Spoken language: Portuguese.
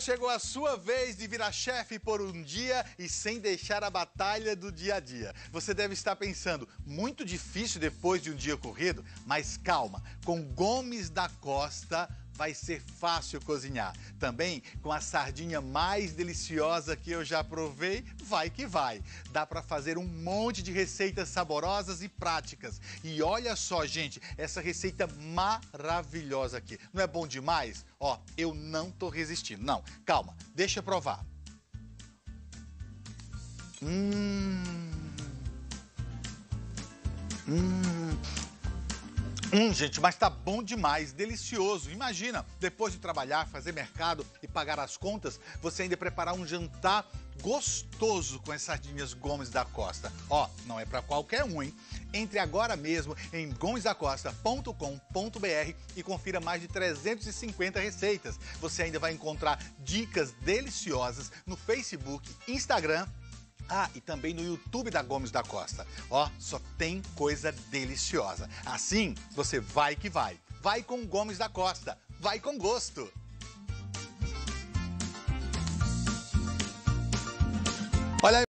Chegou a sua vez de virar chefe por um dia e sem deixar a batalha do dia a dia. Você deve estar pensando, muito difícil depois de um dia corrido, mas calma, com Gomes da Costa vai ser fácil cozinhar. Também com a sardinha mais deliciosa que eu já provei, vai que vai. Dá para fazer um monte de receitas saborosas e práticas. E olha só, gente, essa receita maravilhosa aqui. Não é bom demais? Ó, eu não tô resistindo. Não, calma, deixa eu provar. Hum. Hum. Hum, gente, mas tá bom demais, delicioso. Imagina, depois de trabalhar, fazer mercado e pagar as contas, você ainda preparar um jantar gostoso com as sardinhas Gomes da Costa. Ó, não é para qualquer um, hein? Entre agora mesmo em gomesdacosta.com.br e confira mais de 350 receitas. Você ainda vai encontrar dicas deliciosas no Facebook, Instagram ah, e também no YouTube da Gomes da Costa. Ó, só tem coisa deliciosa. Assim, você vai que vai. Vai com Gomes da Costa. Vai com gosto. Olha